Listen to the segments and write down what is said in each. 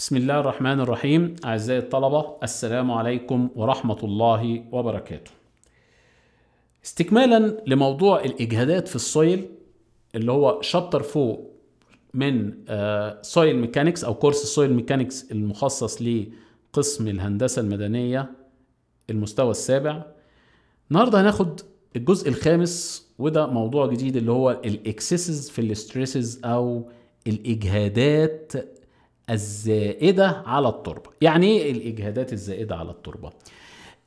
بسم الله الرحمن الرحيم. أعزائي الطلبة السلام عليكم ورحمة الله وبركاته. استكمالا لموضوع الإجهادات في ال soil اللي هو chapter four من soil mechanics أو course ال soil mechanics المخصص لقسم الهندسة المدنية المستوى السابع. النهارده هناخد الجزء الخامس وده موضوع جديد اللي هو ال excess في ال stresses أو الإجهادات الزائدة على التربة. يعني إيه الإجهادات الزائدة على التربة؟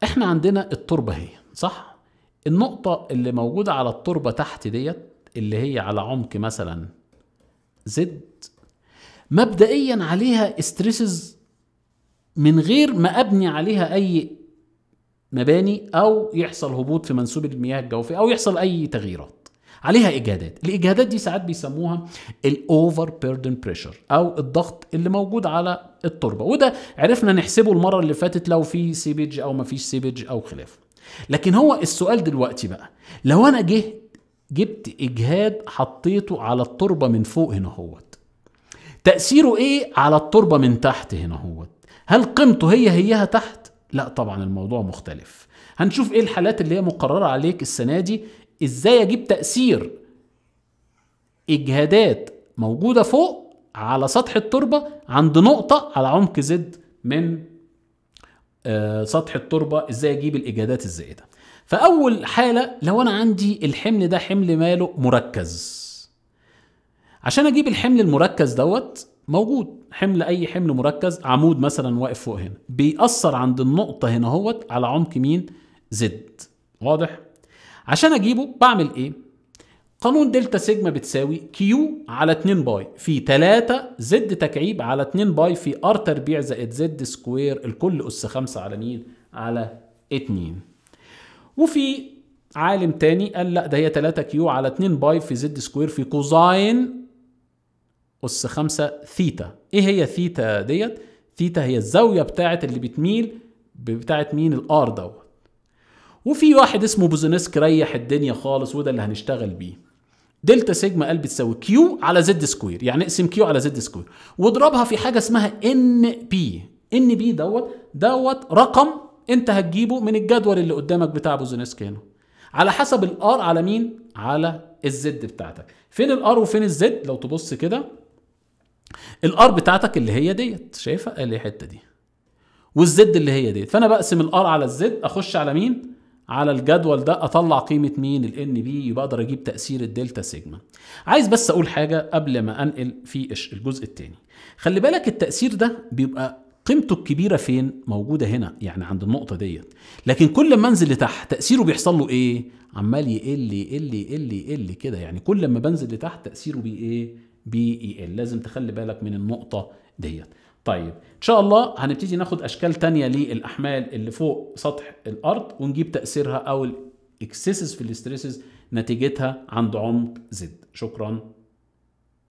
إحنا عندنا التربة اهي صح؟ النقطة اللي موجودة على التربة تحت ديت اللي هي على عمق مثلا زد مبدئيا عليها استريسز من غير ما أبني عليها أي مباني أو يحصل هبوط في منسوب المياه الجوفيه أو يحصل أي تغييرات. عليها اجهادات الاجهادات دي ساعات بيسموها ال overburden pressure أو الضغط اللي موجود على التربة وده عرفنا نحسبه المرة اللي فاتت لو في seepage أو ما فيش seepage أو خلافه لكن هو السؤال دلوقتي بقى لو أنا جه جبت إجهاد حطيته على التربة من فوق هنا هوت تأثيره إيه على التربة من تحت هنا هوت؟ هل قيمته هي هيها تحت؟ لا طبعا الموضوع مختلف. هنشوف إيه الحالات اللي هي مقررة عليك السنة دي إزاي أجيب تأثير إجهادات موجودة فوق على سطح التربة عند نقطة على عمق زد من آه سطح التربة؟ إزاي أجيب الإجهادات الزائدة؟ فأول حالة لو أنا عندي الحمل ده حمل ماله مركز. عشان أجيب الحمل المركز دوت موجود. حمل أي حمل مركز عمود مثلا واقف فوق هنا. بيأثر عند النقطة هنا هوت على عمق مين؟ Z. واضح؟ عشان أجيبه بعمل إيه؟ قانون delta sigma بتساوي Q على 2 pi في 3 Z تكعيب على 2 pi في R تربيع زائد Z square الكل أس 5 على مين على 2 وفي عالم تاني قال لا ده هي 3 Q على 2 pi في Z square في cosine أس 5 ثيتا. إيه هي ثيتا ديت؟ ثيتا هي الزاوية بتاعت اللي بتميل بتاعت مين ال R دوت. وفي واحد اسمه Boussinesq ريح الدنيا خالص وده اللي هنشتغل بيه. delta sigma قال بتساوي Q على Z square يعني اقسم Q على Z square. واضربها في حاجة اسمها NB. NB دوت دوت رقم انت هتجيبه من الجدول اللي قدامك بتاع Boussinesq هنا. على حسب ال R على مين؟ على ال Z بتاعتك. فين ال R وفين ال Z؟ لو تبص كده ال R بتاعتك اللي هي ديت شايفها اللي الحتة دي. وال Z اللي هي ديت. فأنا بقسم ال R على ال Z أخش على مين؟ على الجدول ده أطلع قيمة مين؟ ال NB يبقى أقدر أجيب تأثير ال delta sigma. عايز بس أقول حاجة قبل ما أنقل في الجزء الثاني خلي بالك التأثير ده بيبقى قيمته الكبيرة فين؟ موجودة هنا يعني عند النقطة ديت. لكن كل ما أنزل لتحت تأثيره بيحصل له إيه؟ عمال يقل يقل يقل يقل كده. يعني كل ما بنزل لتحت تأثيره بي إيه؟ بيقل. لازم تخلي بالك من النقطة ديت. طيب إن شاء الله هنبتدي ناخد أشكال تانية للأحمال اللي فوق سطح الأرض ونجيب تأثيرها أو ال excess في ال stresses نتيجتها عند عمق Z. شكرا.